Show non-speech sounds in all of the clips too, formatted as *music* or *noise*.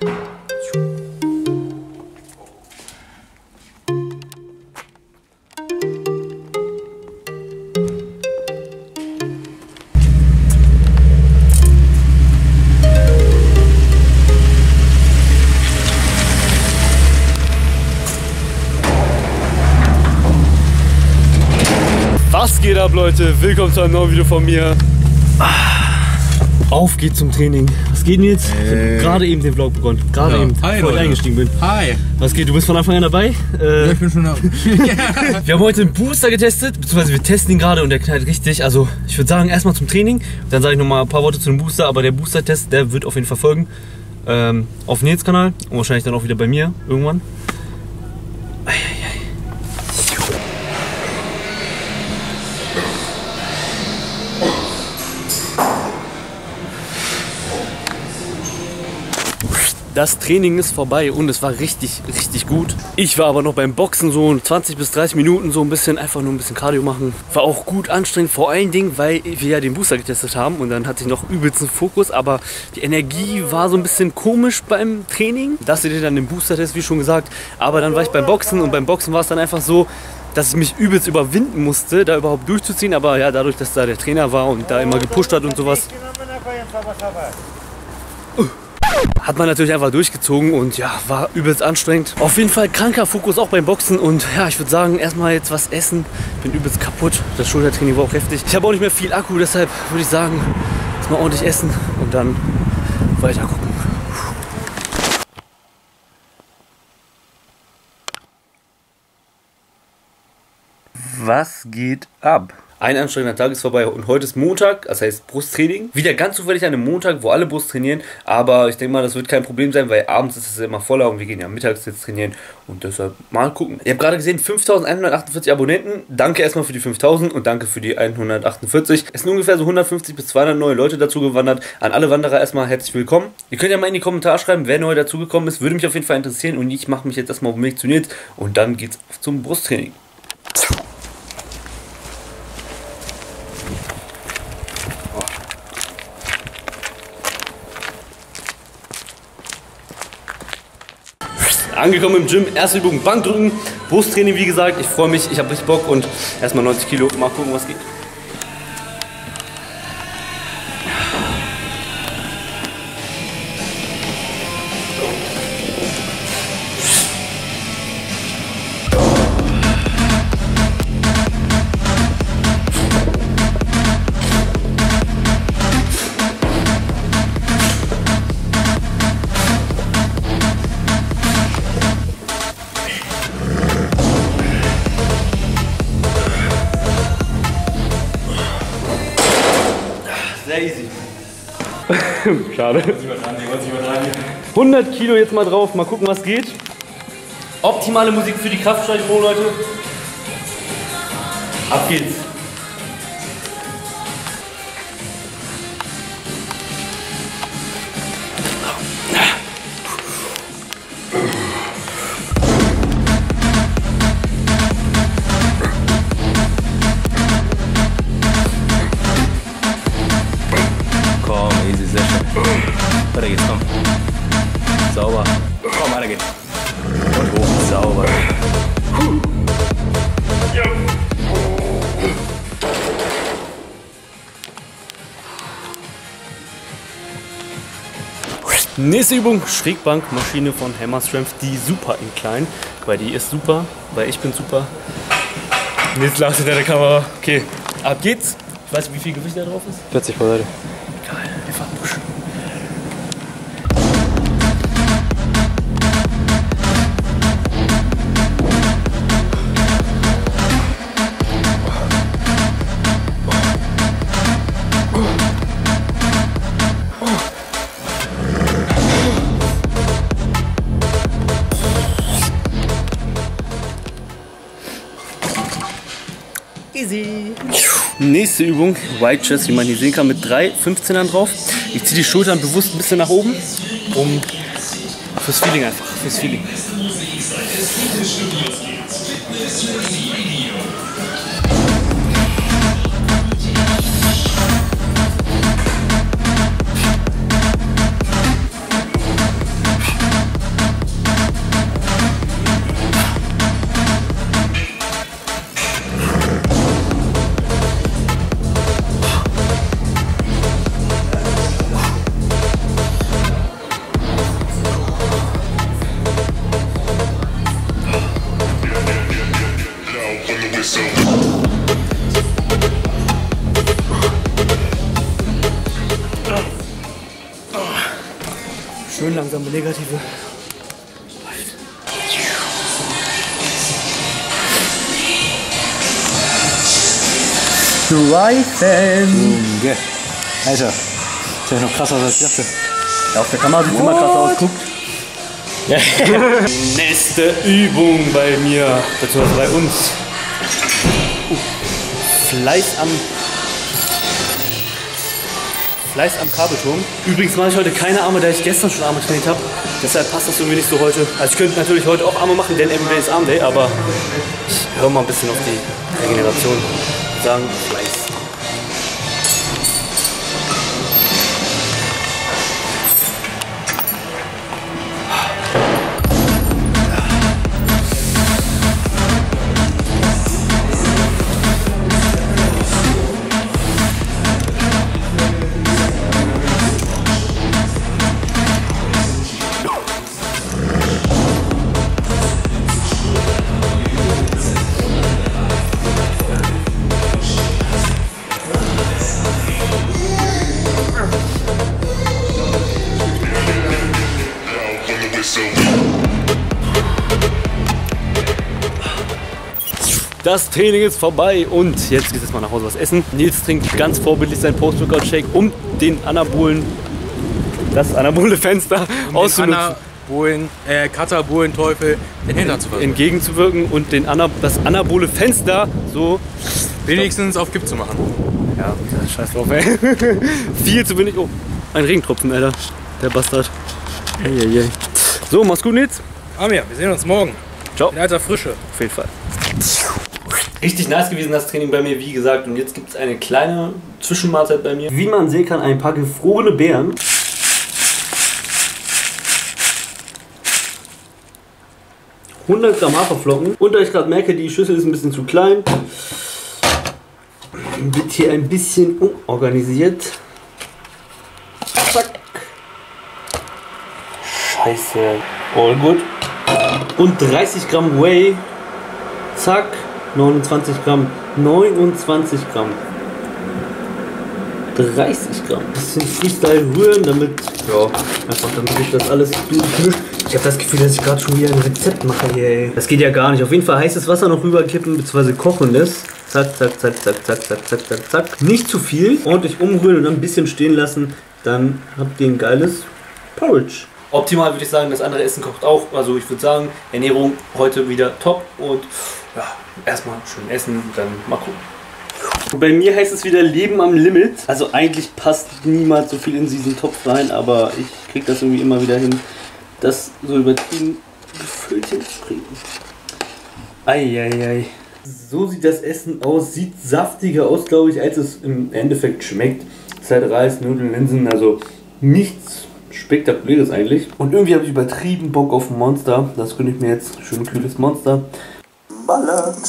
Was geht ab, Leute? Willkommen zu einem neuen Video von mir. Auf geht's zum Training. Was geht denn jetzt? Ich hab gerade eben den Vlog begonnen. Gerade Ja. eben, Hi, bevor ich Leute. eingestiegen bin. Hi. Was geht? Du bist von Anfang an dabei? Äh, Ich bin schon da. *laughs* wir haben heute einen Booster getestet, beziehungsweise wir testen ihn gerade und der knallt richtig. Also ich würde sagen, erstmal zum Training, dann sage ich noch mal ein paar Worte zu dem Booster, aber der Booster-Test, der wird auf jeden Fall folgen. Ähm, auf Nils Kanal und wahrscheinlich dann auch wieder bei mir irgendwann. Das Training ist vorbei und es war richtig, richtig gut. Ich war aber noch beim Boxen so 20 bis 30 Minuten so ein bisschen, einfach nur ein bisschen Cardio machen. War auch gut anstrengend, vor allen Dingen, weil wir ja den Booster getestet haben und dann hatte ich noch übelsten Fokus, aber die Energie war so ein bisschen komisch beim Training. Das seht ihr dann im Booster-Test, wie schon gesagt. Aber dann war ich beim Boxen und beim Boxen war es dann einfach so, dass ich mich übelst überwinden musste, da überhaupt durchzuziehen. Aber ja, dadurch, dass da der Trainer war und da immer gepusht hat und sowas, hat man natürlich einfach durchgezogen und ja, war übelst anstrengend. Auf jeden Fall kranker Fokus auch beim Boxen und ja, ich würde sagen, erstmal jetzt was essen. Bin übelst kaputt. Das Schultertraining war auch heftig. Ich habe auch nicht mehr viel Akku, deshalb würde ich sagen, erstmal ordentlich essen und dann weiter gucken. Was geht ab? Ein anstrengender Tag ist vorbei und heute ist Montag, das heißt Brusttraining. Wieder ganz zufällig an einem Montag, wo alle Brust trainieren, aber ich denke mal, das wird kein Problem sein, weil abends ist es immer voller und wir gehen ja mittags jetzt trainieren und deshalb mal gucken. Ihr habt gerade gesehen, 5148 Abonnenten. Danke erstmal für die 5000 und danke für die 148. Es sind ungefähr so 150 bis 200 neue Leute dazu gewandert. An alle Wanderer erstmal herzlich willkommen. Ihr könnt ja mal in die Kommentare schreiben, wer neu dazugekommen ist. Würde mich auf jeden Fall interessieren und ich mache mich jetzt erstmal auf Weg zu Nils und dann geht's zum Brusttraining. Angekommen im Gym, erste Übung Bankdrücken, Brusttraining wie gesagt. Ich freue mich, ich habe richtig Bock und erstmal 90 Kilo. Mal gucken, was geht. *laughs* Schade. 100 Kilo jetzt mal drauf, mal gucken, was geht. Optimale Musik für die Kraftsteigerung, Leute. Ab geht's. Nächste Übung, Schrägbank, Maschine von Hammer Strength, die Super Incline. Weil die ist super, weil ich bin super. Jetzt lacht hinter der Kamera. Okay, ab geht's. Ich weiß, wie viel Gewicht da drauf ist. 40 pro Easy. Nächste Übung, White Chest, wie man hier sehen kann, mit drei 15ern drauf. Ich ziehe die Schultern bewusst ein bisschen nach oben, um fürs Feeling einfach, fürs Feeling. Langsame negative. Junge. Alter, das ist ja noch krasser als ich dachte. Ja, auf der Kamera sieht immer krass aus. Guck. *laughs* Nächste Übung bei mir, beziehungsweise bei uns. Fleiß am Fleiß am Kabelturm. Übrigens mache ich heute keine Arme, da ich gestern schon Arme trainiert habe. Deshalb passt das irgendwie nicht so heute. Also ich könnte natürlich heute auch Arme machen, denn MMA ist Arm Day, aber ich höre mal ein bisschen auf die Regeneration. Sagen Fleiß. Das Training ist vorbei und jetzt geht es mal nach Hause was essen. Nils trinkt ganz vorbildlich sein Post-Workout-Shake, um den Anabolen, das anabole Fenster auszunutzen. Anabolen, äh, Katabolen, Teufel, den Hintern zu versuchen. entgegenzuwirken und den Ana das anabole Fenster so Wenigstens auf Kipp zu machen. Ja, scheiß drauf, ey. *laughs* Viel zu wenig. Oh, ein Regentropfen, Alter. Der Bastard. Eieiei. So, mach's gut, Nils. Amir, wir sehen uns morgen. Ciao. In alter Frische. Auf jeden Fall. Richtig nice gewesen das Training bei mir, wie gesagt. Und jetzt gibt es eine kleine Zwischenmahlzeit bei mir. Wie man sehen kann, ein paar gefrorene Beeren. ...100 Gramm Haferflocken. Und da ich gerade merke, die Schüssel ist ein bisschen zu klein... ...wird hier ein bisschen umorganisiert. Zack. Scheiße. All gut. Und 30 Gramm Whey. Zack. 29 Gramm. 29 Gramm. 30 Gramm. Bisschen Freestyle rühren, damit, ja, einfach damit sich das alles durchmischt. Ich habe das Gefühl, dass ich gerade schon wieder ein Rezept mache hier, ey. Das geht ja gar nicht. Auf jeden Fall heißes Wasser noch rüberkippen, bzw. kochendes. Zack, zack, zack, zack, zack, zack, zack, zack, zack. Nicht zu viel. Ordentlich umrühren und dann ein bisschen stehen lassen. Dann habt ihr ein geiles Porridge. Optimal würde ich sagen, das andere Essen kocht auch. Also ich würde sagen, Ernährung heute wieder top und ja, erstmal schön essen und dann mal gucken. Bei mir heißt es wieder Leben am Limit. Also eigentlich passt niemals so viel in diesen Topf rein, aber ich kriege das irgendwie immer wieder hin, das so übertrieben gefüllt hinzukriegen. Eieiei. So sieht das Essen aus. Sieht saftiger aus, glaube ich, als es im Endeffekt schmeckt. Es ist halt Reis, Nudeln, Linsen, also nichts Spektakuläres eigentlich. Und irgendwie habe ich übertrieben Bock auf ein Monster. Das gönne ich mir jetzt. Schön kühles Monster. Ballert.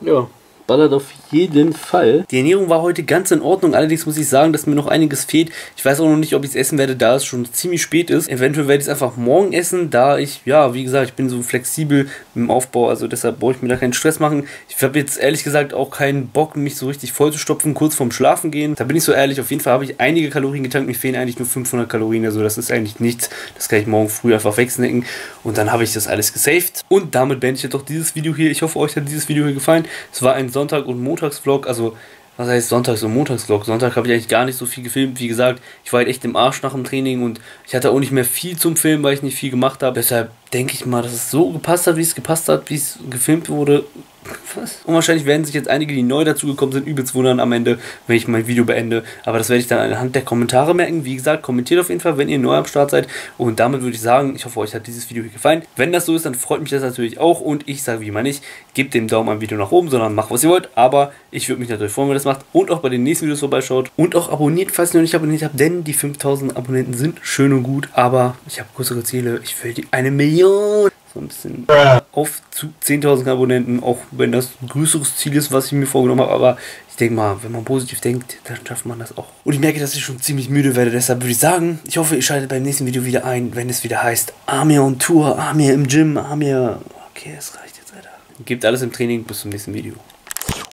Ja, ballert auf jeden Fall. Die Ernährung war heute ganz in Ordnung. Allerdings muss ich sagen, dass mir noch einiges fehlt. Ich weiß auch noch nicht, ob ich es essen werde, da es schon ziemlich spät ist. Eventuell werde ich es einfach morgen essen, da ich, ja, wie gesagt, ich bin so flexibel im Aufbau. Also deshalb brauche ich mir da keinen Stress machen. Ich habe jetzt ehrlich gesagt auch keinen Bock, mich so richtig vollzustopfen, kurz vorm Schlafen gehen. Da bin ich so ehrlich. Auf jeden Fall habe ich einige Kalorien getankt. Mir fehlen eigentlich nur 500 Kalorien. Also das ist eigentlich nichts. Das kann ich morgen früh einfach wegsnacken. Und dann habe ich das alles gesaved. Und damit beende ich jetzt auch dieses Video hier. Ich hoffe, euch hat dieses Video hier gefallen. Es war ein Sonntag- und Montagsvlog. Also was heißt Sonntags- und Montagsvlog? Sonntag habe ich eigentlich gar nicht so viel gefilmt. Wie gesagt, ich war halt echt im Arsch nach dem Training und ich hatte auch nicht mehr viel zum Filmen, weil ich nicht viel gemacht habe. Deshalb denke ich mal, dass es so gepasst hat, wie es gepasst hat, wie es gefilmt wurde. Und wahrscheinlich werden sich jetzt einige, die neu dazugekommen sind, übelst wundern am Ende, wenn ich mein Video beende. Aber das werde ich dann anhand der Kommentare merken. Wie gesagt, kommentiert auf jeden Fall, wenn ihr neu am Start seid. Und damit würde ich sagen, ich hoffe, euch hat dieses Video hier gefallen. Wenn das so ist, dann freut mich das natürlich auch. Und ich sage wie immer nicht, gebt dem Daumen am Video nach oben, sondern macht, was ihr wollt. Aber ich würde mich natürlich freuen, wenn ihr das macht. Und auch bei den nächsten Videos vorbeischaut. Und auch abonniert, falls ihr noch nicht abonniert habt. Denn die 5000 Abonnenten sind schön und gut. Aber ich habe größere Ziele. Ich will die eine Million so ein bisschen auf zu 10.000 Abonnenten, auch wenn das ein größeres Ziel ist, was ich mir vorgenommen habe. Aber ich denke mal, wenn man positiv denkt, dann schafft man das auch. Und ich merke, dass ich schon ziemlich müde werde. Deshalb würde ich sagen, ich hoffe, ihr schaltet beim nächsten Video wieder ein, wenn es wieder heißt Amir on Tour, Amir im Gym, Amir. Okay, es reicht jetzt, Alter. Gebt alles im Training. Bis zum nächsten Video.